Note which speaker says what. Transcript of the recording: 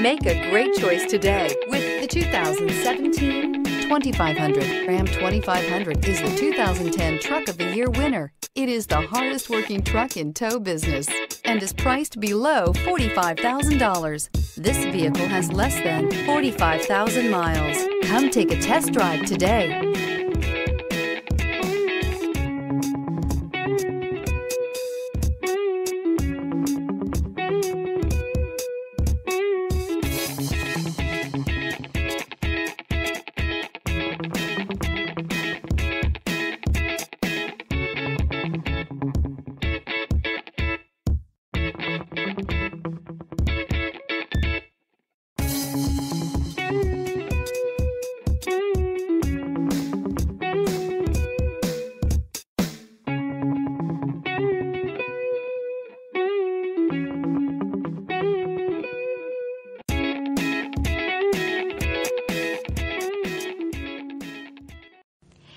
Speaker 1: Make a great choice today with the 2017 2500. Ram 2500 is the 2010 Truck of the Year winner. It is the hardest working truck in tow business and is priced below $45,000. This vehicle has less than 45,000 miles. Come take a test drive today.